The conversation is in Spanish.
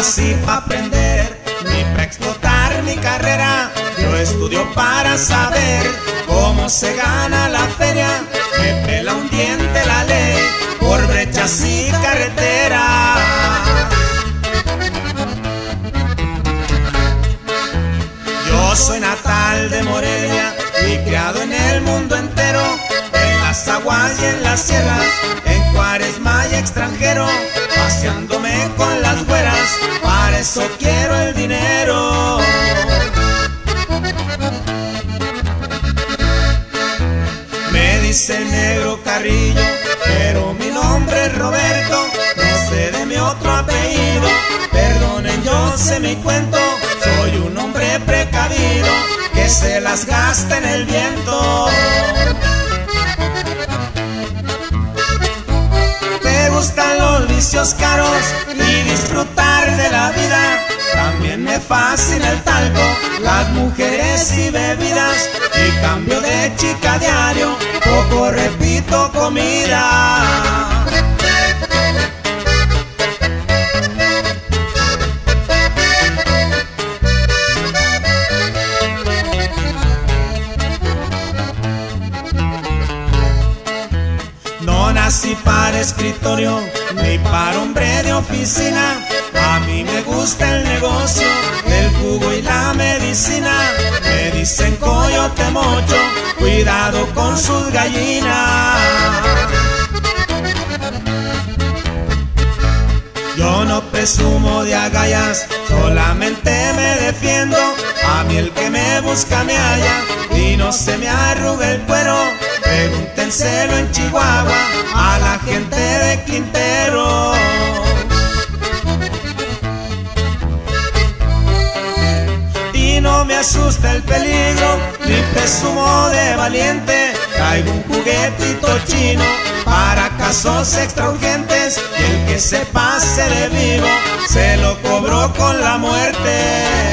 nací para aprender, ni para explotar mi carrera. Yo estudio para saber cómo se gana la feria. Me pela un diente la ley por brechas y carreteras. Yo soy natal de Morelia y criado en el mundo entero, en las aguas y en las sierras, en cuaresma y extranjero, paseándome con las güeras, eso quiero el dinero. Me dice negro Carrillo, pero mi nombre es Roberto, no sé de mi otro apellido, perdonen yo sé mi cuento, soy un hombre precavido que se las gasta en el viento. Me gustan los vicios caros Fascina el talco, las mujeres y bebidas. Y cambio de chica diario, poco repito comida. No nací para escritorio ni para hombre de oficina. A mí me gusta el Me dicen coyote mocho, cuidado con sus gallinas. Yo no presumo de agallas, solamente me defiendo. A mí el que me busca me halla y no se me arruga el cuero. Pregúntenselo en Chihuahua a la gente de Quintero. Me asusta el peligro, ni presumo de valiente. Traigo un juguetito chino para casos extraurgentes. Y el que se pase de vivo, se lo cobró con la muerte.